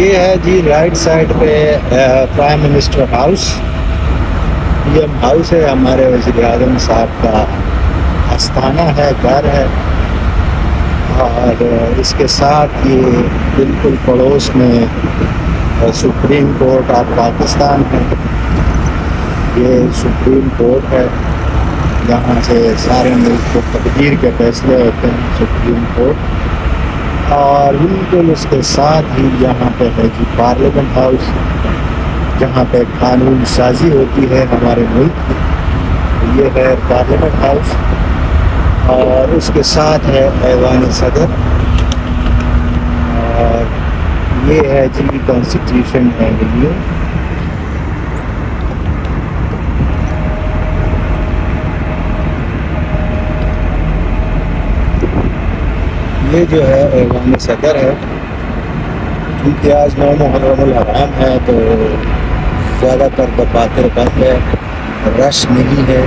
یہ ہے جی رائٹ سائڈ پہ prime minister house P M house ہے ہمارے وزیر اعظم صاحب کا آستانہ ہے، گھر ہے۔ اور اس کے ساتھ یہ بالکل پڑوس میں سپریم کورٹ آف پاکستان ہے۔ یہ سپریم کورٹ ہے۔ جہاں سے سارے ملک کو تقدیر کے فیصلے ہوتے ہیں سپریم کورٹ۔ اور بالکل اس کے ساتھ ہی یہاں پہ ہے جی پارلیمنٹ ہاؤس جہاں پہ قانون سازی ہوتی ہے ہمارے ملک کی۔ یہ ہے پارلیمنٹ ہاؤس اور اس کے ساتھ ہے ایوان صدر۔ اور یہ ہے جی کانسٹیٹیوشن ہے۔ یہ جو ہے ایوان صدر ہے، کیونکہ آج نو محرم الحرام ہے تو زیادہ تر دفاتر بند ہے رش نہیں ہے۔